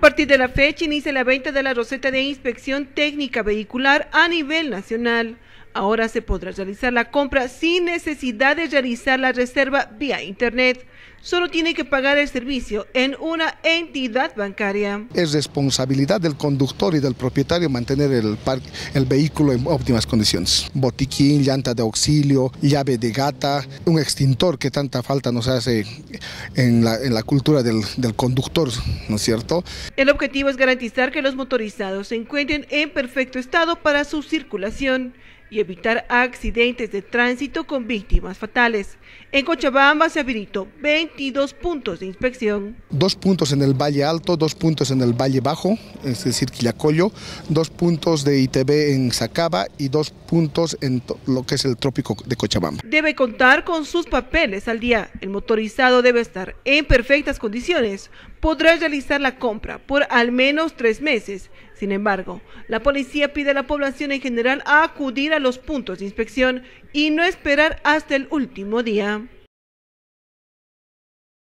partir de la fecha inicia la venta de la receta de inspección técnica vehicular a nivel nacional. Ahora se podrá realizar la compra sin necesidad de realizar la reserva vía Internet. Solo tiene que pagar el servicio en una entidad bancaria. Es responsabilidad del conductor y del propietario mantener el, el vehículo en óptimas condiciones. Botiquín, llanta de auxilio, llave de gata, un extintor que tanta falta nos hace en la, en la cultura del, del conductor, ¿no es cierto? El objetivo es garantizar que los motorizados se encuentren en perfecto estado para su circulación y evitar accidentes de tránsito con víctimas fatales. En Cochabamba se habilitó 22 puntos de inspección. Dos puntos en el Valle Alto, dos puntos en el Valle Bajo, es decir, Quillacollo, dos puntos de ITB en Sacaba y dos puntos en lo que es el trópico de Cochabamba. Debe contar con sus papeles al día. El motorizado debe estar en perfectas condiciones. Podrá realizar la compra por al menos tres meses. Sin embargo, la policía pide a la población en general a acudir a los puntos de inspección y no esperar hasta el último día.